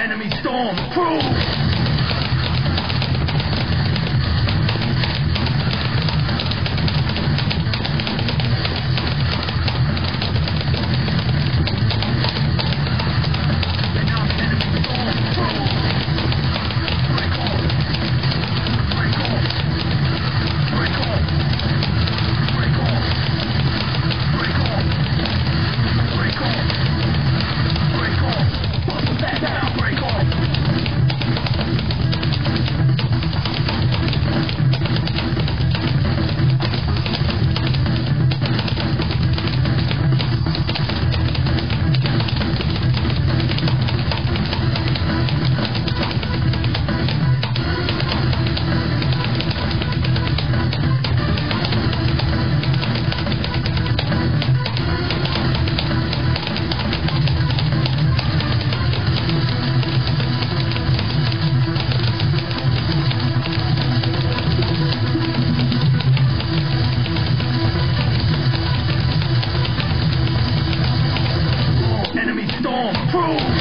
Enemy storm approved! storm, cruise.